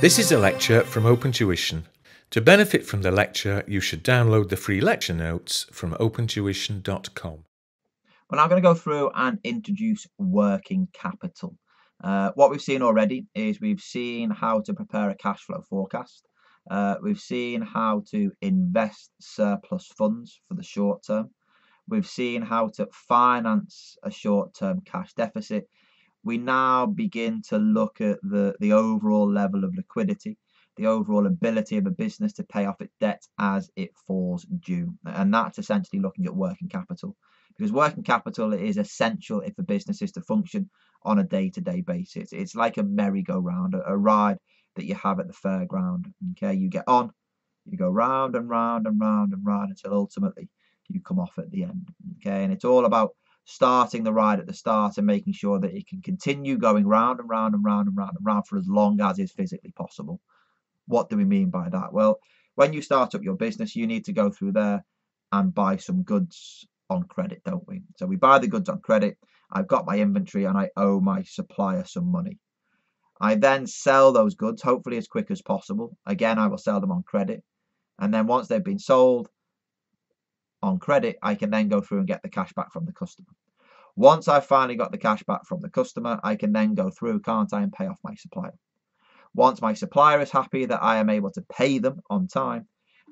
This is a lecture from OpenTuition. To benefit from the lecture, you should download the free lecture notes from opentuition.com. We're now going to go through and introduce working capital. Uh, what we've seen already is we've seen how to prepare a cash flow forecast. Uh, we've seen how to invest surplus funds for the short term. We've seen how to finance a short term cash deficit we now begin to look at the, the overall level of liquidity, the overall ability of a business to pay off its debt as it falls due. And that's essentially looking at working capital. Because working capital is essential if a business is to function on a day to day basis. It's like a merry-go-round, a, a ride that you have at the fairground. Okay, you get on, you go round and round and round and round until ultimately you come off at the end. Okay, and it's all about starting the ride at the start and making sure that it can continue going round and round and round and round and round for as long as is physically possible. What do we mean by that? Well, when you start up your business, you need to go through there and buy some goods on credit, don't we? So we buy the goods on credit. I've got my inventory and I owe my supplier some money. I then sell those goods, hopefully as quick as possible. Again, I will sell them on credit. And then once they've been sold, on credit, I can then go through and get the cash back from the customer. Once I've finally got the cash back from the customer, I can then go through, can't I, and pay off my supplier. Once my supplier is happy that I am able to pay them on time,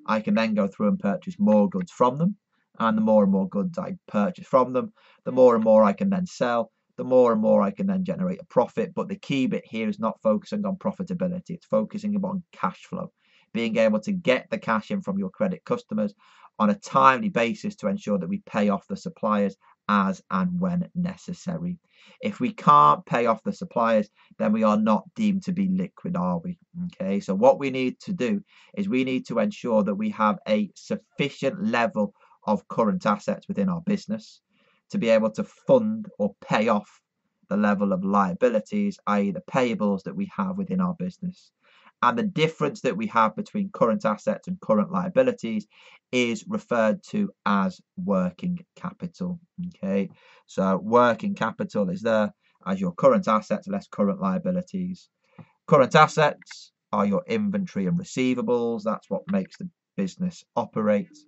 I can then go through and purchase more goods from them. And the more and more goods I purchase from them, the more and more I can then sell, the more and more I can then generate a profit. But the key bit here is not focusing on profitability, it's focusing upon cash flow, being able to get the cash in from your credit customers on a timely basis to ensure that we pay off the suppliers as and when necessary. If we can't pay off the suppliers, then we are not deemed to be liquid, are we? Okay, so what we need to do is we need to ensure that we have a sufficient level of current assets within our business to be able to fund or pay off the level of liabilities, i.e., the payables that we have within our business. And the difference that we have between current assets and current liabilities is referred to as working capital. Okay, so working capital is there as your current assets less current liabilities. Current assets are your inventory and receivables. That's what makes the business operate.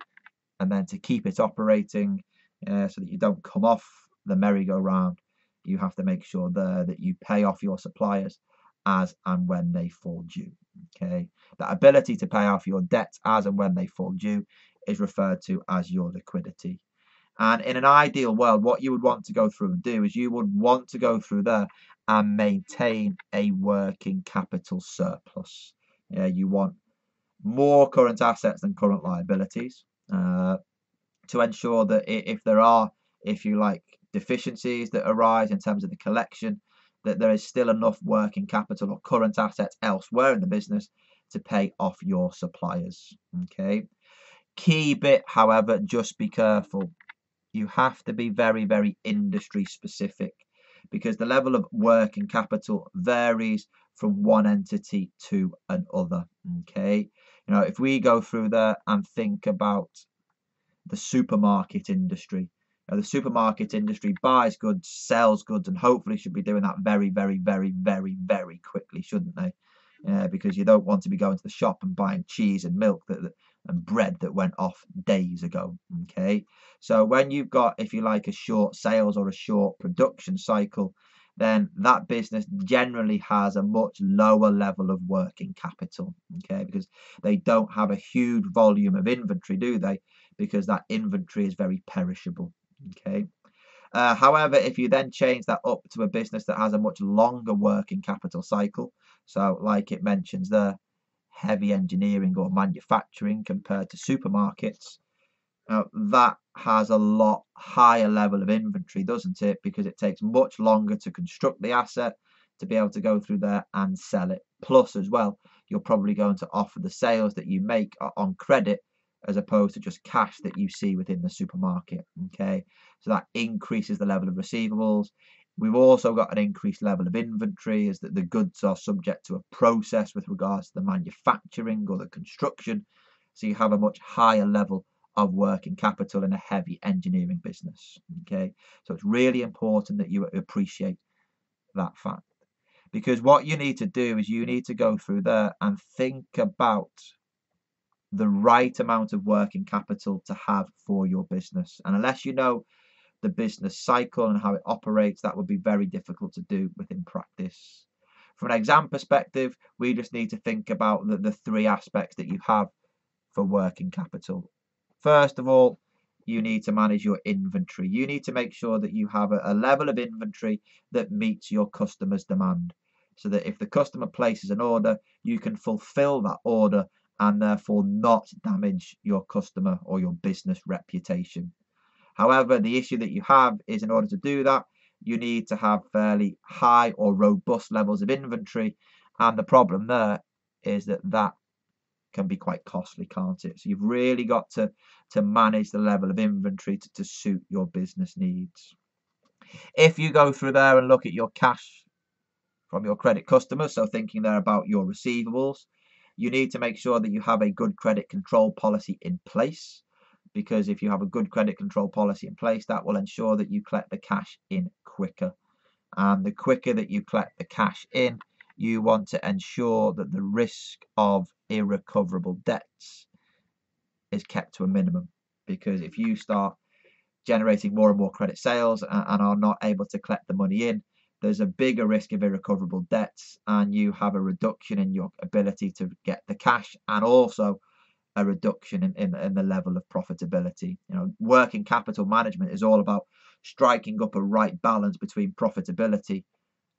And then to keep it operating uh, so that you don't come off the merry-go-round, you have to make sure there that you pay off your suppliers as and when they fall due. Okay, that ability to pay off your debts as and when they fall due is referred to as your liquidity. And in an ideal world, what you would want to go through and do is you would want to go through there and maintain a working capital surplus. Yeah, you want more current assets than current liabilities uh, to ensure that if there are, if you like, deficiencies that arise in terms of the collection, that there is still enough working capital or current assets elsewhere in the business to pay off your suppliers. Okay. Key bit, however, just be careful. You have to be very, very industry specific because the level of working capital varies from one entity to another. Okay. You know, if we go through there and think about the supermarket industry, know, the supermarket industry buys goods, sells goods, and hopefully should be doing that very, very, very, very, very quickly, shouldn't they? Uh, because you don't want to be going to the shop and buying cheese and milk that, that, and bread that went off days ago. Okay, so when you've got, if you like, a short sales or a short production cycle, then that business generally has a much lower level of working capital. Okay, because they don't have a huge volume of inventory, do they? Because that inventory is very perishable. Okay. Uh, however, if you then change that up to a business that has a much longer working capital cycle, so like it mentions there, heavy engineering or manufacturing compared to supermarkets, uh, that has a lot higher level of inventory, doesn't it? Because it takes much longer to construct the asset to be able to go through there and sell it. Plus, as well, you're probably going to offer the sales that you make on credit as opposed to just cash that you see within the supermarket. Okay, so that increases the level of receivables. We've also got an increased level of inventory as that the goods are subject to a process with regards to the manufacturing or the construction. So you have a much higher level of working capital in a heavy engineering business. Okay, so it's really important that you appreciate that fact. Because what you need to do is you need to go through there and think about the right amount of working capital to have for your business. And unless you know the business cycle and how it operates, that would be very difficult to do within practice. From an exam perspective, we just need to think about the, the three aspects that you have for working capital. First of all, you need to manage your inventory. You need to make sure that you have a, a level of inventory that meets your customer's demand. So that if the customer places an order, you can fulfill that order and therefore not damage your customer or your business reputation. However, the issue that you have is in order to do that, you need to have fairly high or robust levels of inventory. And the problem there is that that can be quite costly, can't it? So you've really got to, to manage the level of inventory to, to suit your business needs. If you go through there and look at your cash from your credit customers, so thinking there about your receivables, you need to make sure that you have a good credit control policy in place because if you have a good credit control policy in place, that will ensure that you collect the cash in quicker. And the quicker that you collect the cash in, you want to ensure that the risk of irrecoverable debts is kept to a minimum. Because if you start generating more and more credit sales and are not able to collect the money in, there's a bigger risk of irrecoverable debts and you have a reduction in your ability to get the cash and also a reduction in, in, in the level of profitability. You know, working capital management is all about striking up a right balance between profitability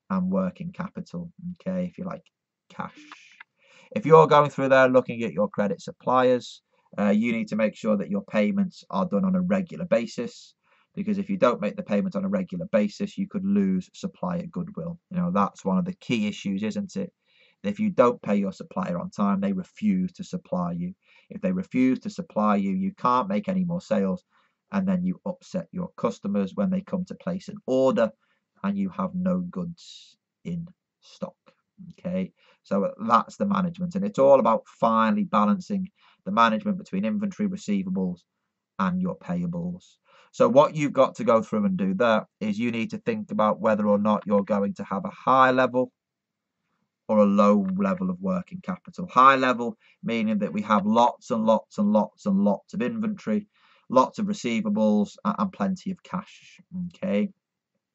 and working capital. Okay, if you like cash. If you're going through there looking at your credit suppliers, uh, you need to make sure that your payments are done on a regular basis because if you don't make the payment on a regular basis, you could lose supplier goodwill. You know, that's one of the key issues, isn't it? If you don't pay your supplier on time, they refuse to supply you. If they refuse to supply you, you can't make any more sales, and then you upset your customers when they come to place an order and you have no goods in stock. Okay, so uh, that's the management, and it's all about finally balancing the management between inventory, receivables, and your payables. So what you've got to go through and do there is you need to think about whether or not you're going to have a high level or a low level of working capital. High level meaning that we have lots and lots and lots and lots of inventory, lots of receivables and plenty of cash. Okay.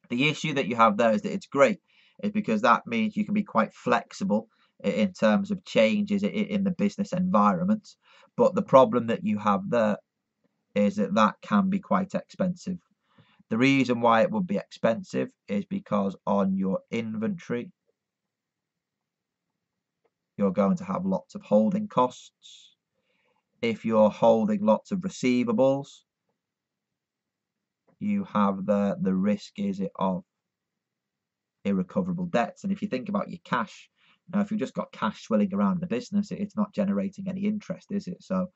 The issue that you have there is that it's great is because that means you can be quite flexible in terms of changes in the business environment. But the problem that you have there is that that can be quite expensive. The reason why it would be expensive is because on your inventory, you're going to have lots of holding costs. If you're holding lots of receivables, you have the, the risk is it of irrecoverable debts. And if you think about your cash, now if you've just got cash swilling around in the business, it's not generating any interest, is it? So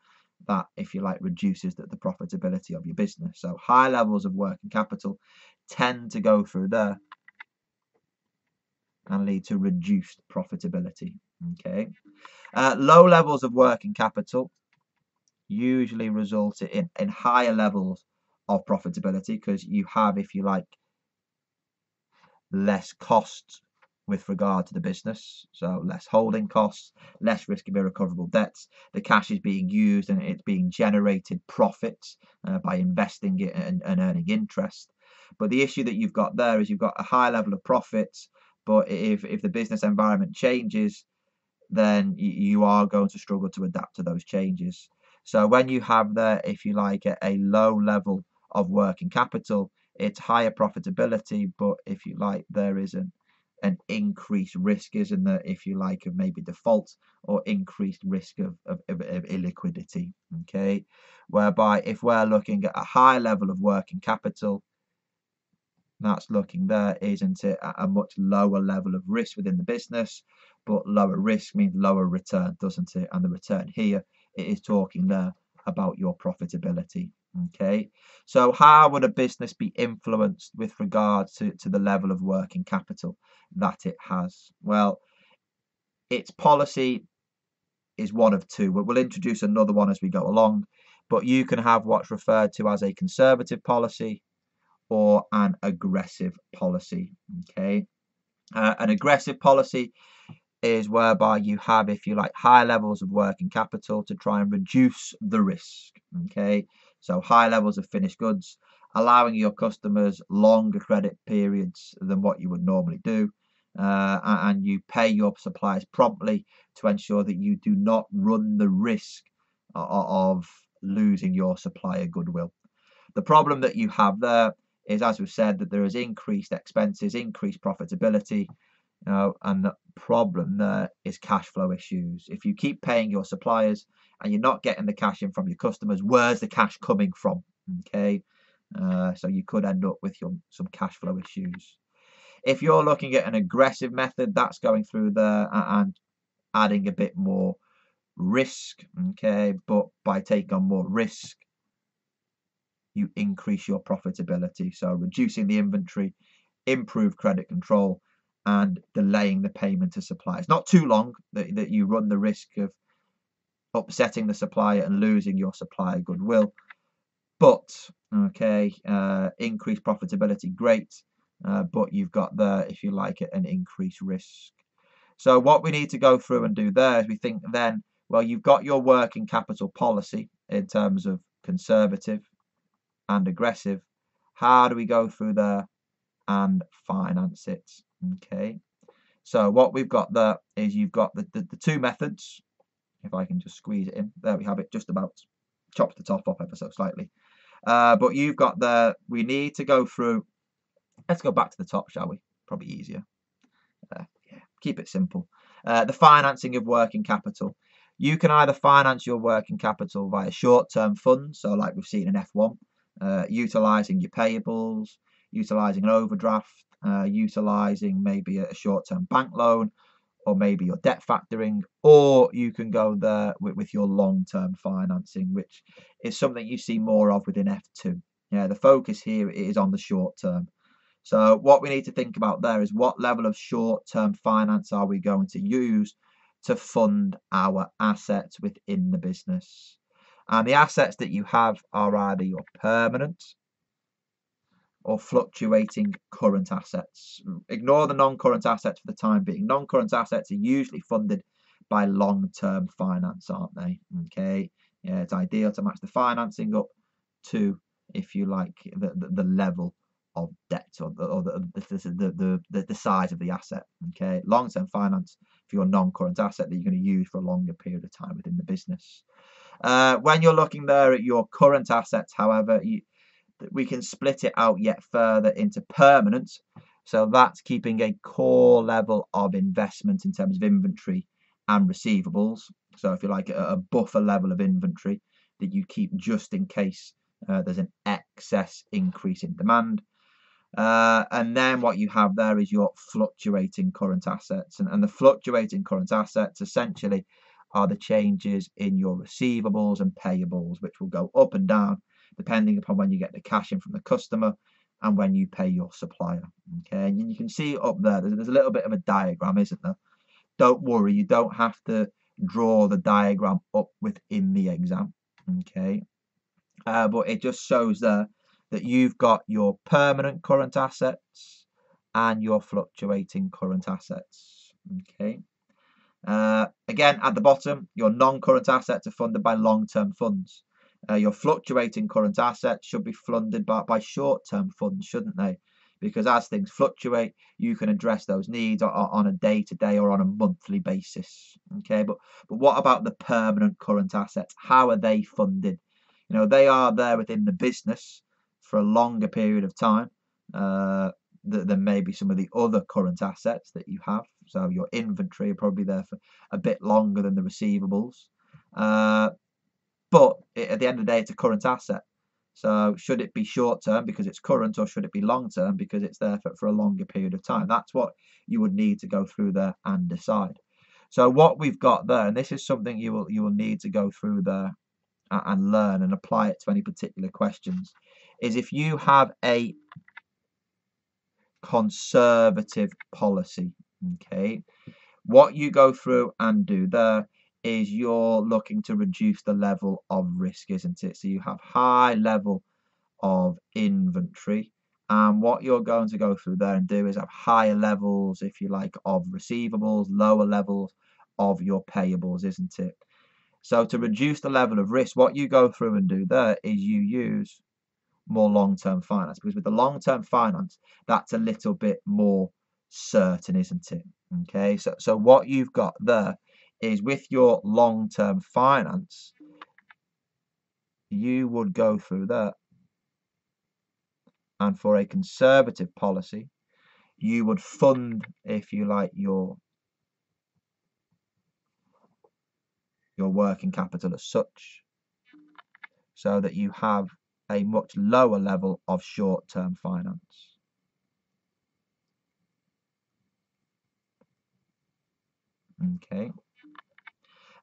that, if you like, reduces the, the profitability of your business. So high levels of working capital tend to go through there and lead to reduced profitability. Okay, uh, low levels of working capital usually result in, in higher levels of profitability because you have, if you like, less costs with regard to the business. So less holding costs, less risk of irrecoverable debts. The cash is being used and it's being generated profits uh, by investing it and, and, earning interest. But the issue that you've got there is you've got a high level of profits, but if, if the business environment changes, then you are going to struggle to adapt to those changes. So when you have there, if you like, a, low level of working capital, it's higher profitability, but if you like, there is an increased risk, isn't there, if you like, of maybe default or increased risk of, of, of, of illiquidity. Okay, whereby if we're looking at a high level of working capital, that's looking there, isn't it, at a much lower level of risk within the business, but lower risk means lower return, doesn't it? And the return here, it is talking there about your profitability. Okay, so how would a business be influenced with regard to, to the level of working capital that it has? Well, its policy is one of two. We'll introduce another one as we go along, but you can have what's referred to as a conservative policy or an aggressive policy. Okay, Uh, an aggressive policy is whereby you have, if you like, high levels of working capital to try and reduce the risk. Okay, so high levels of finished goods, allowing your customers longer credit periods than what you would normally do. Uh, and you pay your suppliers promptly to ensure that you do not run the risk of losing your supplier goodwill. The problem that you have there is, as we've said, that there is increased expenses, increased profitability, you know, and the problem there is cash flow issues. If you keep paying your suppliers and you're not getting the cash in from your customers, where's the cash coming from? Okay, uh, so you could end up with your, some cash flow issues. If you're looking at an aggressive method, that's going through there and adding a bit more risk. Okay, but by taking on more risk, you increase your profitability. So reducing the inventory, improve credit control, and delaying the payment to suppliers. Not too long that, that you run the risk of upsetting the supplier and losing your supplier goodwill. But okay, uh, increased profitability, great. Uh, but you've got there, if you like it, an increased risk. So what we need to go through and do there is we think then, well, you've got your working capital policy in terms of conservative and aggressive. How do we go through there and finance it? Okay. So what we've got there is you've got the, the, the two methods. If I can just squeeze it in. There we have it, just about. Chopped the top off ever so slightly. Uh, but you've got the, we need to go through, let's go back to the top, shall we? Probably easier. Uh, yeah, keep it simple. Uh, the financing of working capital. You can either finance your working capital via short-term funds, so like we've seen in F1, uh, utilizing your payables, utilizing an overdraft, uh, utilizing maybe a short-term bank loan or maybe your debt factoring, or you can go there with, with your long-term financing, which is something you see more of within F2. Yeah, the focus here is on the short term. So what we need to think about there is what level of short-term finance are we going to use to fund our assets within the business. And the assets that you have are either your permanent or fluctuating current assets. Ignore the non-current assets for the time being. Non-current assets are usually funded by long-term finance, aren't they? Okay, yeah, it's ideal to match the financing up to, if you like, the, the, the level of debt or, the, or the, the, the, the, size of the asset. Okay, long-term finance for your non-current asset that you're going to use for a longer period of time within the business. Uh, when you're looking there at your current assets, however, you, we can split it out yet further into permanent. So that's keeping a core level of investment in terms of inventory and receivables. So if you like a, buffer level of inventory that you keep just in case uh, there's an excess increase in demand. Uh, and then what you have there is your fluctuating current assets. And, and the fluctuating current assets essentially are the changes in your receivables and payables, which will go up and down depending upon when you get the cash in from the customer and when you pay your supplier. Okay, and you can see up there, there's, there's a little bit of a diagram, isn't there? Don't worry, you don't have to draw the diagram up within the exam. Okay, uh, but it just shows there that you've got your permanent current assets and your fluctuating current assets. Okay. Uh, again, at the bottom, your non-current assets are funded by long-term funds. Uh, your fluctuating current assets should be funded by, by short-term funds, shouldn't they? Because as things fluctuate, you can address those needs on a day-to-day -day or on a monthly basis. Okay, but but what about the permanent current assets? How are they funded? You know, they are there within the business for a longer period of time uh, than maybe some of the other current assets that you have. So your inventory are probably there for a bit longer than the receivables. Uh, but at the end of the day, it's a current asset. So should it be short term because it's current or should it be long term because it's there for, for a longer period of time? That's what you would need to go through there and decide. So what we've got there, and this is something you will you will need to go through there and learn and apply it to any particular questions, is if you have a conservative policy, okay, what you go through and do there is you're looking to reduce the level of risk, isn't it? So you have high level of inventory And what you're going to go through there and do is have higher levels, if you like, of receivables, lower levels of your payables, isn't it? So to reduce the level of risk, what you go through and do there is you use more long-term finance because with the long-term finance, that's a little bit more certain, isn't it? Okay, so so what you've got there is with your long-term finance, you would go through that and for a conservative policy, you would fund, if you like, your your working capital as such, so that you have a much lower level of short-term finance. Okay.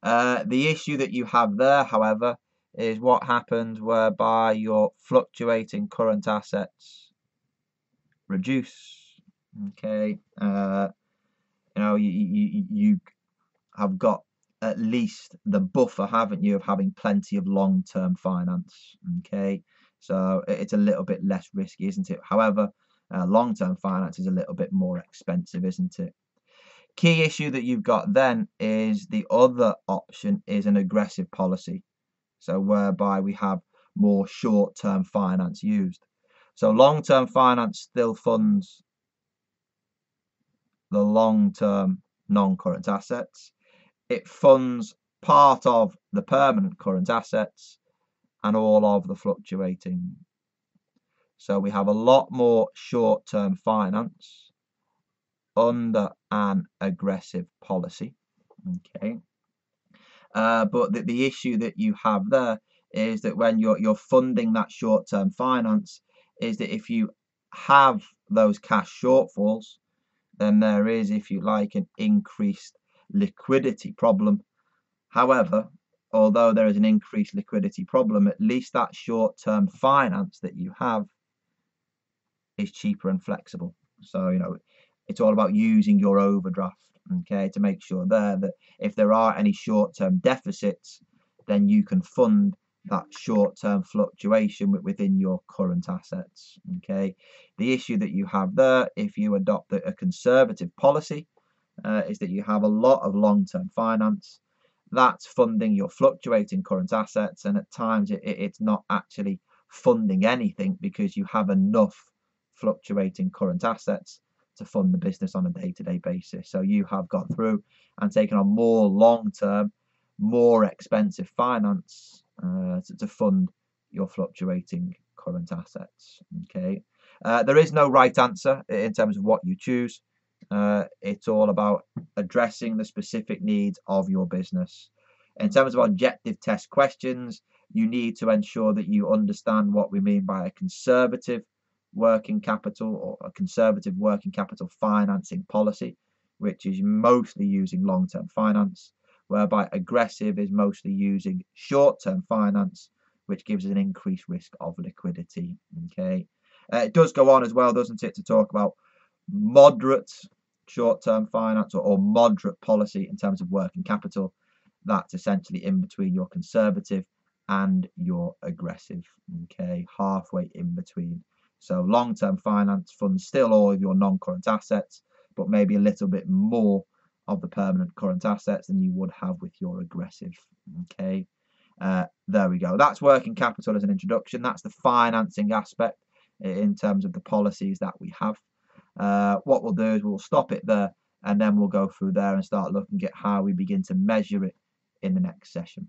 Uh, the issue that you have there, however, is what happens whereby your fluctuating current assets reduce. Okay, uh, you know you, you you have got at least the buffer, haven't you, of having plenty of long-term finance. Okay, so it's a little bit less risky, isn't it? However, uh, long-term finance is a little bit more expensive, isn't it? Key issue that you've got then is the other option is an aggressive policy. So whereby we have more short-term finance used. So long-term finance still funds the long-term non-current assets. It funds part of the permanent current assets and all of the fluctuating. So we have a lot more short-term finance under an aggressive policy. Okay. Uh, but the, the issue that you have there is that when you're you're funding that short-term finance, is that if you have those cash shortfalls, then there is, if you like, an increased liquidity problem. However, although there is an increased liquidity problem, at least that short-term finance that you have is cheaper and flexible. So, you know, it's all about using your overdraft okay, to make sure there that if there are any short-term deficits, then you can fund that short-term fluctuation within your current assets. Okay, the issue that you have there, if you adopt a conservative policy, uh, is that you have a lot of long-term finance. That's funding your fluctuating current assets, and at times it, it, it's not actually funding anything because you have enough fluctuating current assets to fund the business on a day-to-day basis. So you have gone through and taken on more long-term, more expensive finance uh, to, to, fund your fluctuating current assets. Okay, uh, there is no right answer in terms of what you choose. Uh, it's all about addressing the specific needs of your business. In terms of objective test questions, you need to ensure that you understand what we mean by a conservative working capital or a conservative working capital financing policy, which is mostly using long term finance, whereby aggressive is mostly using short term finance, which gives an increased risk of liquidity. Okay, uh, it does go on as well, doesn't it, to talk about moderate short term finance or, or moderate policy in terms of working capital. That's essentially in between your conservative and your aggressive. Okay, halfway in between. So long-term finance funds still all of your non-current assets, but maybe a little bit more of the permanent current assets than you would have with your aggressive. Okay, uh, there we go. That's working capital as an introduction. That's the financing aspect in terms of the policies that we have. Uh, what we'll do is we'll stop it there and then we'll go through there and start looking at how we begin to measure it in the next session.